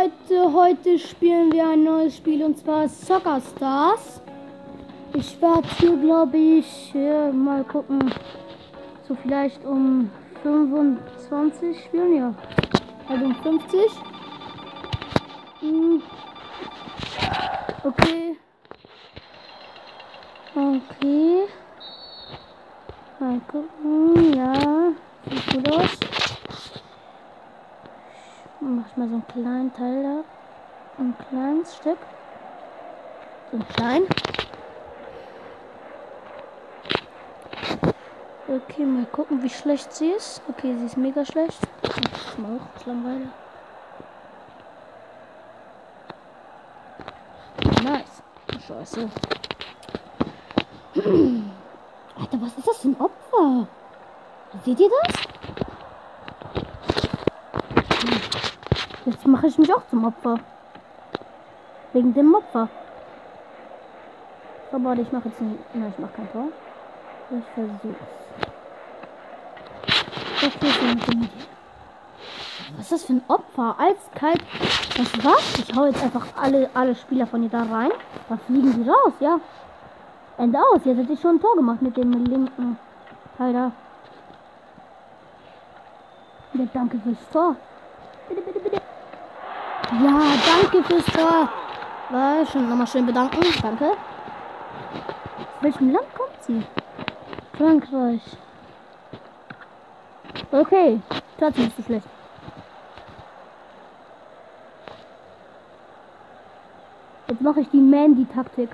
Leute, heute spielen wir ein neues Spiel und zwar Soccer Stars. Ich werde hier, glaube ich, hier mal gucken, so vielleicht um 25 spielen, ja. Also um 50. Hm. Okay. Okay. Mal gucken, ja. Sieht gut aus. Mal so einen kleinen Teil da. Ein kleines Stück. So ein klein. Okay, mal gucken, wie schlecht sie ist. Okay, sie ist mega schlecht. Ich mal hoch, ist. Nice. Scheiße. Alter, was ist das für ein Opfer? Seht ihr das? Jetzt mache ich mich auch zum Opfer. Wegen dem Opfer. Aber ich mache jetzt nicht. Nein, ich mache kein Tor. Ich versuch's. Okay, Was ist das für ein Opfer? Eiskalt. Was war's? Ich hau jetzt einfach alle, alle Spieler von ihr da rein. Da fliegen sie raus, ja. Ende aus. Jetzt hätte ich schon ein Tor gemacht mit dem linken Teil da. Ja, danke fürs Tor. Ja, danke fürs Tor. War schon nochmal schön bedanken. Danke. Aus welchem Land kommt sie? Frankreich. Okay, trotzdem nicht so schlecht. Jetzt mache ich die Mandy-Taktik.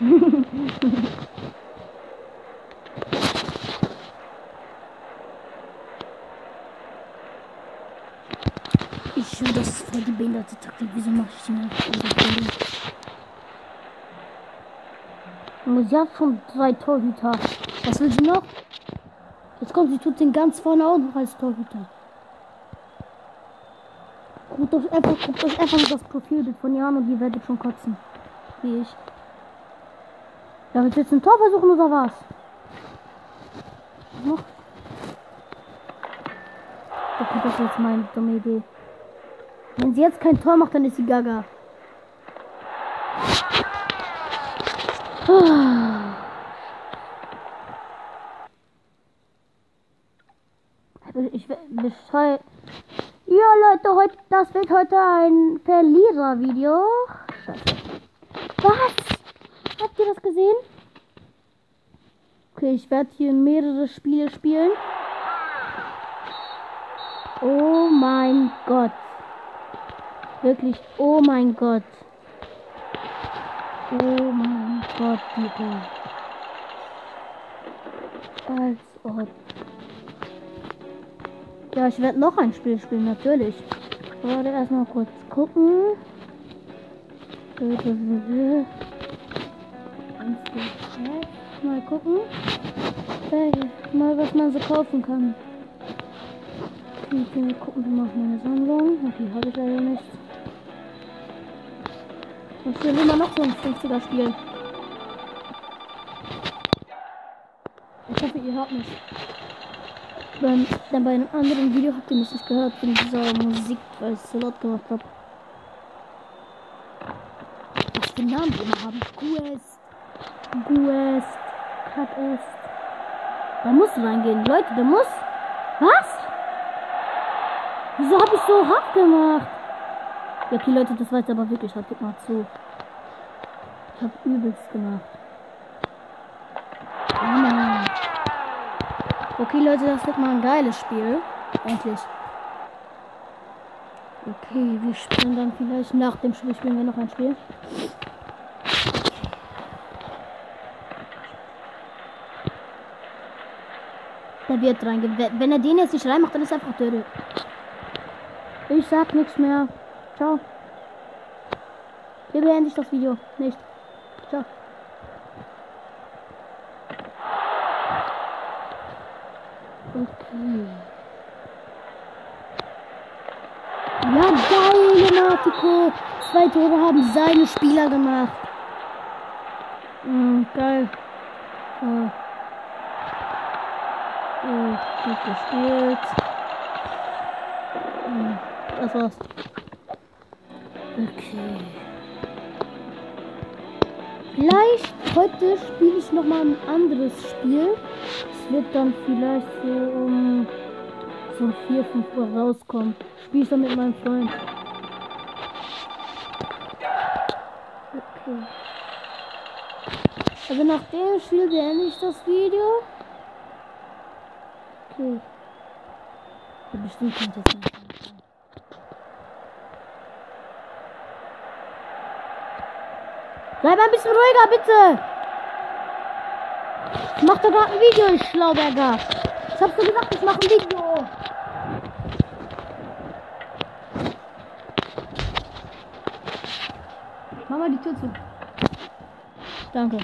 ich schwöre, das ist voll die behinderte Taktik. Wieso mache ich die nicht? Und sie hat schon zwei Torhüter. Was will sie noch? Jetzt kommt sie, tut den ganz vorne auch noch als Torhüter. Guckt euch einfach, guckt euch einfach das Profilbild von Jan und ihr werdet schon kotzen. Wie ich. Ja, willst du jetzt ein Tor versuchen oder was? Noch? Okay, das ist jetzt meine dumme Idee. Wenn sie jetzt kein Tor macht, dann ist sie gaga. Ich bescheu. Ja, Leute, heute, das wird heute ein Verlierer-Video. Scheiße. Was? Habt ihr das gesehen? Okay, ich werde hier mehrere Spiele spielen. Oh mein Gott. Wirklich, oh mein Gott. Oh mein Gott, bitte. Als ob. Ja, ich werde noch ein Spiel spielen, natürlich. Warte erstmal kurz gucken. Mal gucken. Mal, was man so kaufen kann. Okay, gucken wir mal auf meine Sammlung. Okay, habe ich leider nicht. Ich will immer noch so ein 50er Spiel. Ich hoffe, ihr hört mich. Beim, dann bei einem anderen Video habt ihr mich nicht gehört von dieser Musik, weil ich es so laut gemacht habe. Was für Namen die immer haben. Quest. Quest. Cut ist. Da muss reingehen. Leute, der muss. Was? Wieso habe ich so hart gemacht? Ja, okay, Leute, das war jetzt aber wirklich hart. Guck mal zu. Ich habe übelst gemacht. Ja. Okay, Leute, das wird mal ein geiles Spiel. Endlich. Okay, wir spielen dann vielleicht nach dem Spiel spielen wir noch ein Spiel. Der wird reingehen. Wenn er den jetzt nicht reinmacht, dann ist er einfach Dödel. Ich sag nichts mehr. Ciao. Hier beende ich das Video. Nicht. Ciao. Okay. Ja, geil, Martico. Zwei Tore haben seine Spieler gemacht. Mhm, geil. Oh. Oh, gut gespielt. Mhm, das war's. Okay. Vielleicht heute spiele ich noch mal ein anderes Spiel. Es wird dann vielleicht so um so 4, 5 Uhr rauskommen. Spiele ich dann mit meinem Freund. Okay. Also nach dem Spiel beende ich das Video. Okay. Bestimmt kommt jetzt nicht. Bleib ein bisschen ruhiger, bitte. Ich mach doch gerade ein Video, ich Schlauberger. Ich hab so gesagt, ich mache ein Video. Mach mal die Tür zu. Danke.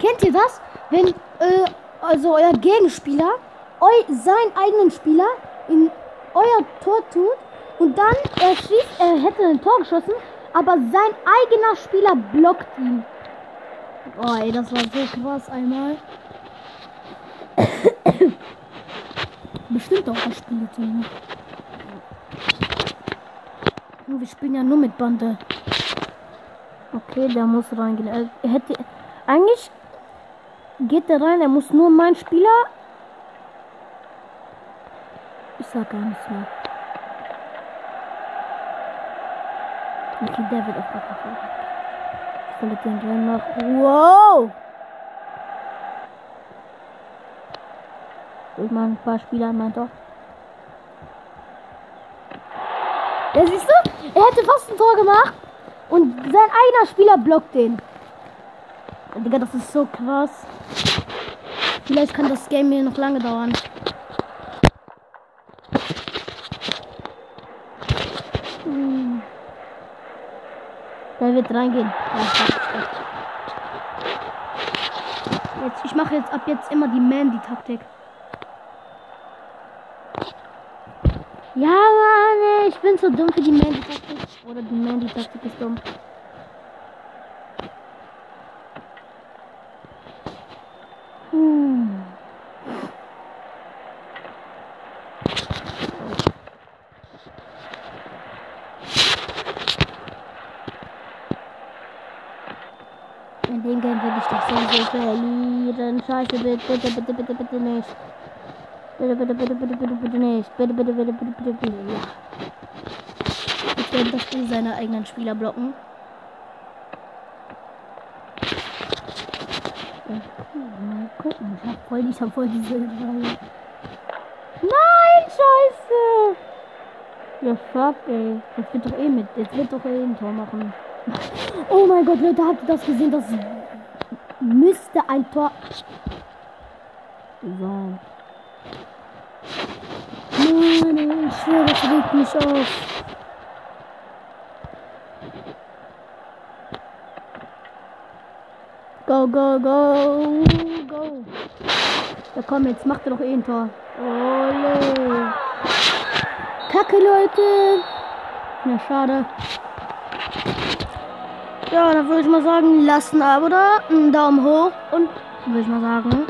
Kennt ihr das? Wenn äh, also euer Gegenspieler eu seinen eigenen Spieler in euer Tor tut und dann er schießt, er hätte ein Tor geschossen, aber sein eigener Spieler blockt ihn. Oh, ey, das war so krass einmal. Bestimmt auch ein Spielteam. Wir spielen ja nur mit Bande. Okay, der muss reingehen. Er hätte. Eigentlich geht der rein, er muss nur mein Spieler. Ich sag gar nichts mehr. Okay, der wird jeden Fall. Ich soll den rein machen. Wow! Ich mal ein paar Spieler an mein Tor. Ja, siehst du? Er hätte fast ein Tor gemacht und sein eigener Spieler blockt den. Digga, das ist so krass. Vielleicht kann das Game hier noch lange dauern. Der wird reingehen. Jetzt, ich mache jetzt ab jetzt immer die Mandy-Taktik. Ja, Mann, ich bin so dumm für die Mandy-Taktik. Oder die Mandy-Taktik ist dumm. Hm. In dem Game will ich doch sowieso verlieren. Scheiße, bitte, bitte, bitte, bitte, bitte nicht. Bitte, bitte, bitte, bitte, bitte, bitte nicht. Bitte, bitte, bitte, bitte, bitte, bitte. Ja. Ich werde das Spiel seine eigenen Spieler blocken. Mal gucken. Ich hab voll, ich hab voll diese Reihe. Nein, scheiße. Ja, fuck, ey. Das wird doch eh mit. Jetzt wird doch eh ein Tor machen. Oh mein Gott, Leute, habt ihr das gesehen? Das müsste ein Tor sein. Mann, ich schwöre, das regt mich auf. Go, go, go, go. Ja komm, jetzt macht er doch eh ein Tor. Ole. Kacke, Leute. Ja, schade. Ja, dann würde ich mal sagen, lasst ein Abo da, einen Daumen hoch und würde ich mal sagen,